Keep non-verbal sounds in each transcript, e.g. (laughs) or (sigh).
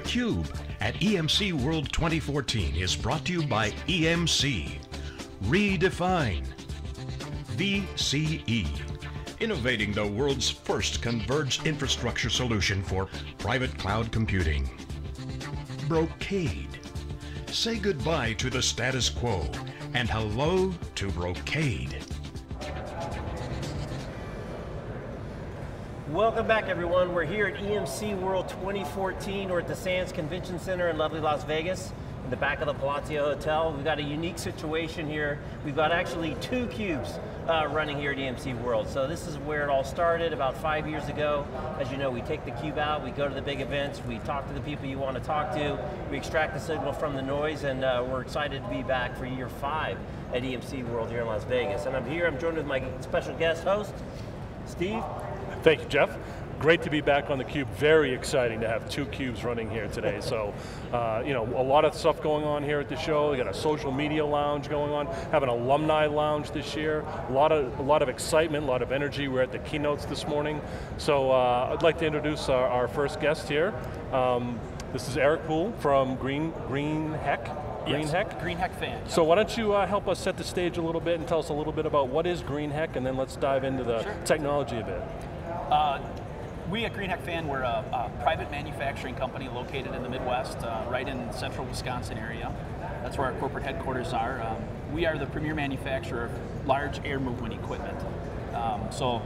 theCUBE at EMC World 2014 is brought to you by EMC. Redefine. VCE. Innovating the world's first converged infrastructure solution for private cloud computing. Brocade. Say goodbye to the status quo and hello to Brocade. Welcome back everyone. We're here at EMC World 2014. We're at the Sands Convention Center in lovely Las Vegas in the back of the Palazzo Hotel. We've got a unique situation here. We've got actually two cubes uh, running here at EMC World. So this is where it all started about five years ago. As you know, we take the cube out, we go to the big events, we talk to the people you want to talk to, we extract the signal from the noise, and uh, we're excited to be back for year five at EMC World here in Las Vegas. And I'm here, I'm joined with my special guest host, Steve. Thank you, Jeff great to be back on the Cube. Very exciting to have two cubes running here today. So, uh, you know, a lot of stuff going on here at the show. We got a social media lounge going on. Have an alumni lounge this year. A lot of a lot of excitement, a lot of energy. We're at the keynotes this morning. So, uh, I'd like to introduce our, our first guest here. Um, this is Eric Pond from Green Greenheck. Green yes, Heck? Greenheck fan. So why don't you uh, help us set the stage a little bit and tell us a little bit about what is Greenheck, and then let's dive into the sure. technology a bit. Uh, we at Greenheck Fan, we're a, a, private manufacturing company located in the Midwest, uh, right in central Wisconsin area. That's where our corporate headquarters are. Um, we are the premier manufacturer of large air movement equipment. Um, so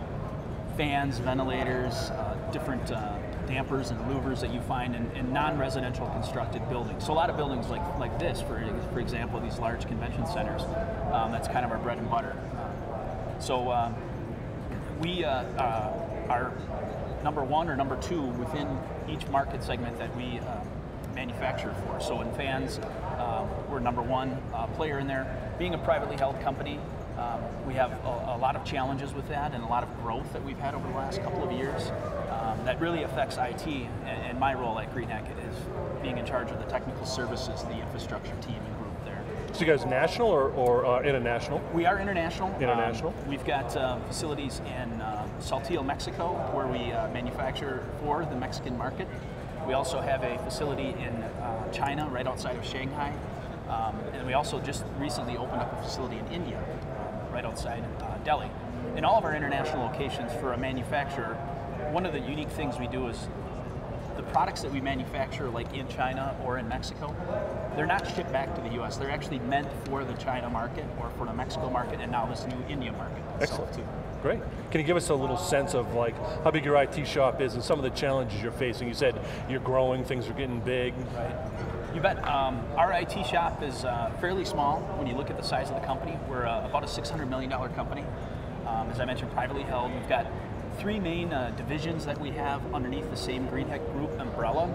fans, ventilators, uh, different uh, dampers and louvers that you find in, in non-residential constructed buildings. So a lot of buildings like, like this, for, for example, these large convention centers, um, that's kind of our bread and butter. so um, we uh, uh, are number one or number two within each market segment that we uh, manufacture for. So in fans, uh, we're number one uh, player in there. Being a privately held company, um, we have a, a, lot of challenges with that and a lot of growth that we've had over the last couple of years um, that really affects IT. And, and my role at Greenheck is being in charge of the technical services, the infrastructure team and group there. So you guys national or, or uh, international? We are international. International. Um, we've got uh, facilities in Saltillo, Mexico, where we uh, manufacture for the Mexican market. We also have a facility in uh, China, right outside of Shanghai. Um, and we also just recently opened up a facility in India, um, right outside uh, Delhi. In all of our international locations for a manufacturer, one of the unique things we do is the products that we manufacture, like in China or in Mexico, they're not shipped back to the U.S. They're actually meant for the China market or for the Mexico market, and now this new India market. Excellent. So, Great. Can you give us a little sense of like how big your IT shop is and some of the challenges you're facing? You said you're growing, things are getting big. Right. You bet. Um, our IT shop is uh, fairly small when you look at the size of the company. We're uh, about a $600 million company. Um, as I mentioned, privately held. We've got three main uh, divisions that we have underneath the same Greenheck Group umbrella.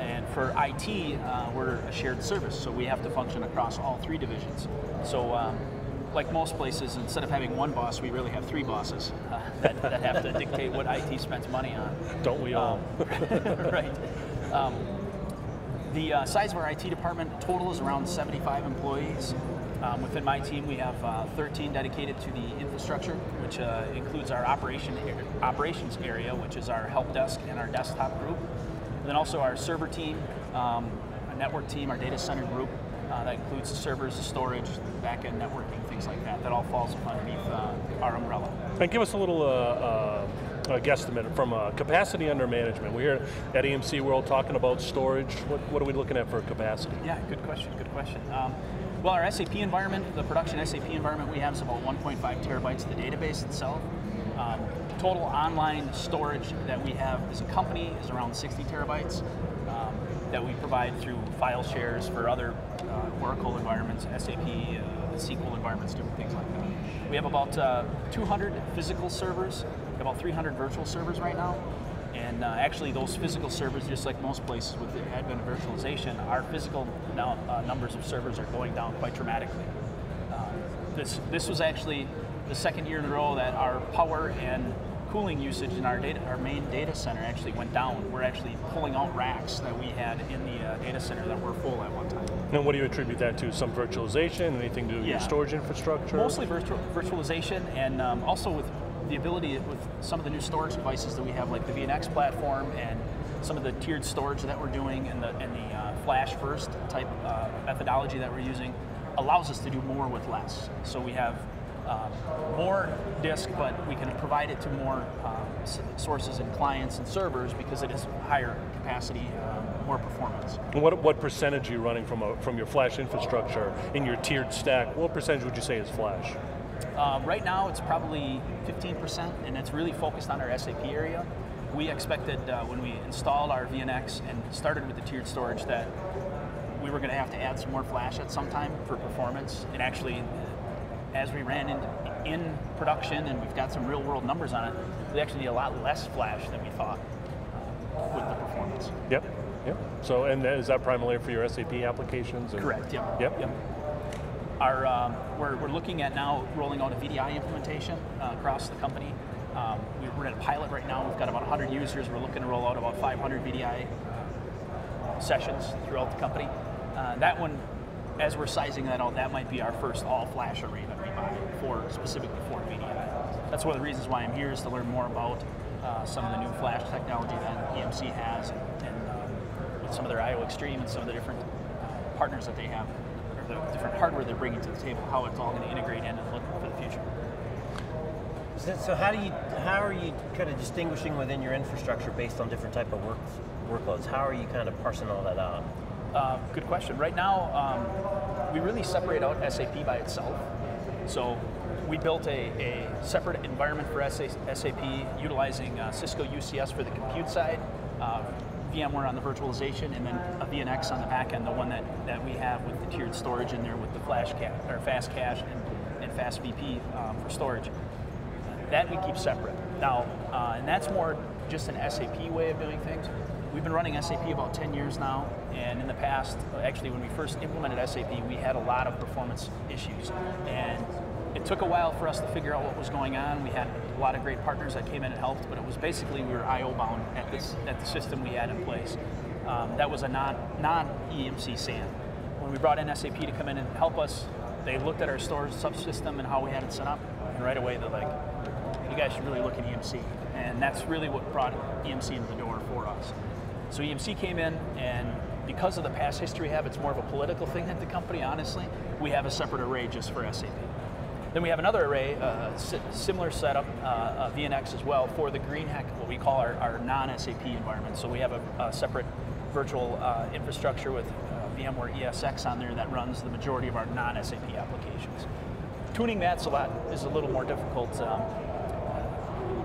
And for IT, uh, we're a shared service, so we have to function across all three divisions. So um, like most places, instead of having one boss, we really have three bosses (laughs) uh, that, that, have to dictate what IT spends money on. Don't we all? Um, (laughs) right. Um, the uh, size of our IT department total is around 75 employees. Um, within my team, we have uh, 13 dedicated to the infrastructure, which uh, includes our operation operations area, which is our help desk and our desktop group. And then also our server team, um, our network team, our data center group, uh, that includes the servers, the storage, back-end networking, things like that. That all falls underneath uh, our umbrella. And give us a little uh, uh a guesstimate from uh, capacity under management. We're at EMC World talking about storage. What, what, are we looking at for capacity? Yeah, good question, good question. Um, well, our SAP environment, the production SAP environment we have is about 1.5 terabytes. Of the database itself, um, total online storage that we have as a company is around 60 terabytes um, that we provide through file shares for other uh, Oracle environments, SAP, uh, SQL environments, different things like that. We have about uh, 200 physical servers, about 300 virtual servers right now. And uh, actually, those physical servers, just like most places with the advent of virtualization, our physical now, uh, numbers of servers are going down quite dramatically. Uh, this, this was actually the second year in a row that our power and cooling usage in our data, our main data center actually went down. We're actually pulling out racks that we had in the uh, data center that were full at one time. And what do you attribute that to? Some virtualization, anything to do with yeah. your storage infrastructure? Mostly virtual, virtualization and um, also with the ability with some of the new storage devices that we have, like the VNX platform and some of the tiered storage that we're doing and the, and the uh, flash first type uh, methodology that we're using allows us to do more with less. So we have um, more disk, but we can provide it to more um, sources and clients and servers because it is higher capacity, um, more performance. And what, what percentage are you running from, a, from your flash infrastructure in your tiered stack? What percentage would you say is flash? Um, right now, it's probably 15%, and it's really focused on our SAP area. We expected uh, when we installed our VNX and started with the tiered storage that we were going to have to add some more flash at some time for performance. And actually, as we ran in, in production and we've got some real world numbers on it, we actually need a lot less flash than we thought uh, with the performance. Yep. Yep. So, and is that primarily for your SAP applications? Correct. Yep. Yep. yep. Our, um, we're, we're looking at now rolling out a VDI implementation uh, across the company. Um, we're in a pilot right now. We've got about 100 users. We're looking to roll out about 500 VDI sessions throughout the company. Uh, that one, as we're sizing that out, that might be our first all-flash array that we buy for specifically for media. That's one of the reasons why I'm here is to learn more about uh, some of the new flash technology that EMC has, and, and uh, with some of their IO Extreme and some of the different uh, partners that they have, or the different hardware they're bringing to the table, how it's all going to integrate in and look for the future. So how do you how are you kind of distinguishing within your infrastructure based on different type of work workloads? How are you kind of parsing all that out? Uh, good question. Right now, um, we really separate out SAP by itself. So we built a, a separate environment for SAP utilizing uh, Cisco UCS for the compute side, uh, VMware on the virtualization, and then a VNX on the back end, the one that, that we have with the tiered storage in there with the flash cache, or fast cache and, and fast VP um, for storage. That we keep separate. Now, uh, and that's more just an SAP way of doing things. We've been running SAP about 10 years now, and in the past, actually when we first implemented SAP, we had a lot of performance issues. And it took a while for us to figure out what was going on. We had a lot of great partners that came in and helped, but it was basically we were IO bound at this at the system we had in place. Um, that was a non non EMC SAN. When we brought in SAP to come in and help us, they looked at our storage subsystem and how we had it set up, and right away they're like, "You guys should really look at EMC," and that's really what brought EMC into the door for us. So EMC came in, and because of the past history we have, it's more of a political thing at the company, honestly. We have a separate array just for SAP. Then we have another array, uh, similar setup, uh, uh, VNX as well, for the Greenheck, what we call our, our non-SAP environment. So we have a, a separate virtual uh, infrastructure with uh, VMware ESX on there that runs the majority of our non-SAP applications. Tuning that's a lot is a little more difficult. Um,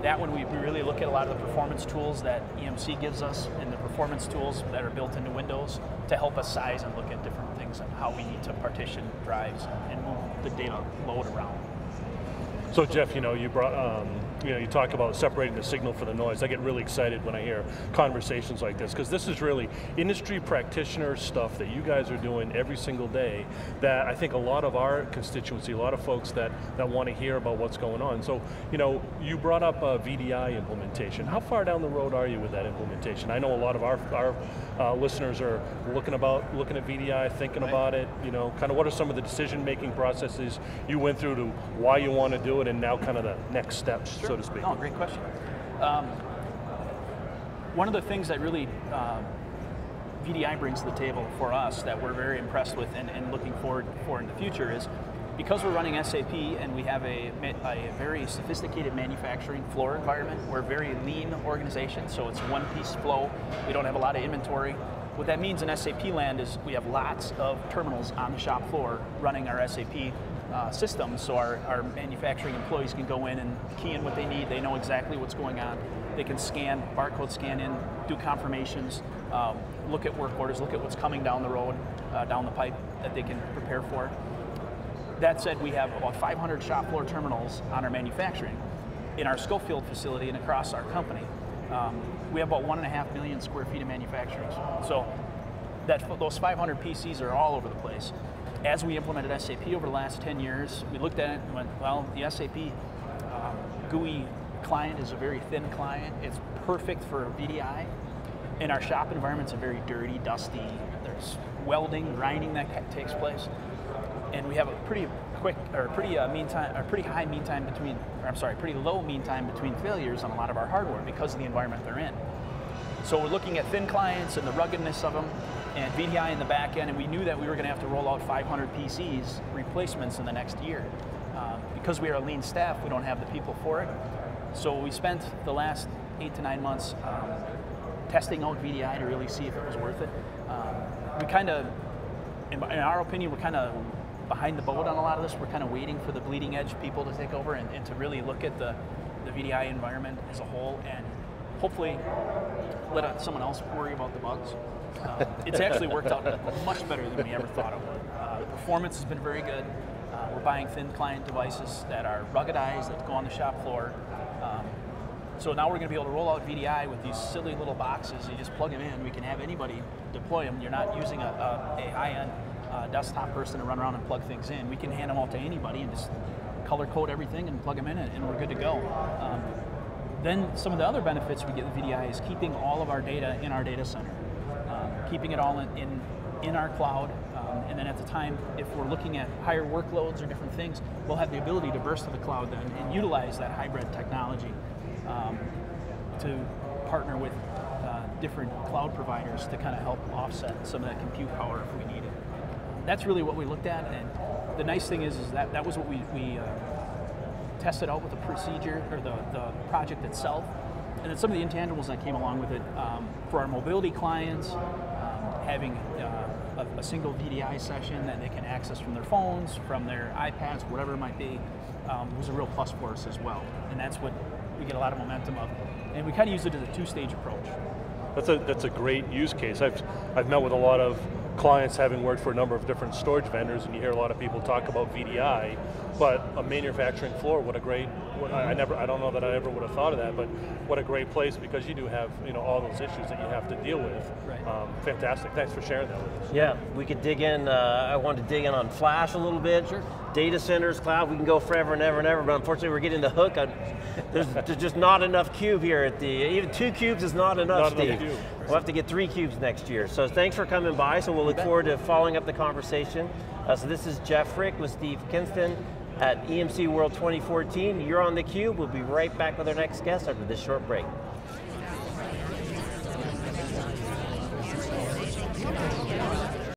that one we, really look at a lot of the performance tools that EMC gives us and the performance tools that are built into Windows to help us size and look at different things and how we need to partition drives and move the data load around. So Jeff, you know, you brought, um, you know, you talk about separating the signal from the noise. I get really excited when I hear conversations like this because this is really industry practitioner stuff that you guys are doing every single day. That I think a lot of our constituency, a lot of folks that that want to hear about what's going on. So, you know, you brought up a VDI implementation. How far down the road are you with that implementation? I know a lot of our our uh, listeners are looking about looking at VDI, thinking right. about it. You know, kind of what are some of the decision-making processes you went through to why you want to do it, and now kind of the next steps, sure. so to speak. Oh, great question. Um, one of the things that really uh, VDI brings to the table for us that we're very impressed with and, and looking forward for in the future is because we're running SAP and we have a, a, very sophisticated manufacturing floor environment, we're a very lean organization, so it's one piece flow. We don't have a lot of inventory. What that means in SAP land is we have lots of terminals on the shop floor running our SAP uh, systems, so our, our manufacturing employees can go in and key in what they need. They know exactly what's going on. They can scan, barcode scan in, do confirmations, um, look at work orders, look at what's coming down the road, uh, down the pipe that they can prepare for. That said, we have about 500 shop floor terminals on our manufacturing in our Schofield facility and across our company. Um, we have about one and a half million square feet of manufacturing. So that those 500 PCs are all over the place. As we implemented SAP over the last 10 years, we looked at it and went, well, the SAP um, GUI client is a very thin client. It's perfect for a VDI. In our shop environments, a very dirty, dusty. There's welding, grinding that takes place and we have a pretty quick or pretty uh, mean time, or pretty high mean time between, I'm sorry, pretty low mean time between failures on a lot of our hardware because of the environment they're in. so we're looking at thin clients and the ruggedness of them, and VDI in the back end, and we knew that we were going to have to roll out 500 PCs replacements in the next year. Um, because we are a lean staff, we don't have the people for it. So we spent the last eight to nine months um, testing out VDI to really see if it was worth it. Um, we kind of, in, in our opinion, we're kind of behind the boat on a lot of this. We're kind of waiting for the bleeding edge people to take over and, and to really look at the, the VDI environment as a whole and hopefully let someone else worry about the bugs. Uh, it's actually worked out much better than we ever thought it would. Uh, the performance has been very good. Uh, we're buying thin client devices that are ruggedized, that go on the shop floor. Um, so now we're going to be able to roll out VDI with these silly little boxes. You just plug them in. We can have anybody deploy them. You're not using a, a, a high-end uh, desktop person to run around and plug things in. We can hand them all to anybody and just color code everything and plug them in, and, and we're good to go. Um, then some of the other benefits we get with VDI is keeping all of our data in our data center, um, keeping it all in, in, in our cloud, um, and then at the time, if we're looking at higher workloads or different things, we'll have the ability to burst to the cloud then and utilize that hybrid technology um, to partner with uh, different cloud providers to kind of help offset some of that compute power if we need it. That's really what we looked at, and the nice thing is, is that that was what we, we uh, tested out with the procedure or the, the project itself, and then some of the intangibles that came along with it um, for our mobility clients, um, having uh, a, a, single VDI session that they can access from their phones, from their iPads, whatever it might be, um, was a real plus for us as well, and that's what we get a lot of momentum of. And we kind of use it as a two-stage approach. That's a that's a great use case. I've I've met with a lot of clients having worked for a number of different storage vendors, and you hear a lot of people talk about VDI, but a manufacturing floor, what a great, what, I, I never, I don't know that I ever would have thought of that, but what a great place because you do have, you know, all those issues that you have to deal with. Right. Um, fantastic, thanks for sharing that with us. Yeah, we could dig in, uh, I wanted to dig in on Flash a little bit. Sure. Data centers, cloud, we can go forever and ever and ever, but unfortunately we're getting the hook. I, there's, there's, just not enough cube here at the, even two cubes is not enough, Not Steve. cube. We'll have to get three cubes next year. So thanks for coming by, so we'll look forward to following up the conversation. Uh, so this is Jeff Frick with Steve Kenniston at EMC World 2014. You're on theCUBE, we'll be right back with our next guest after this short break.